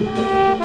Música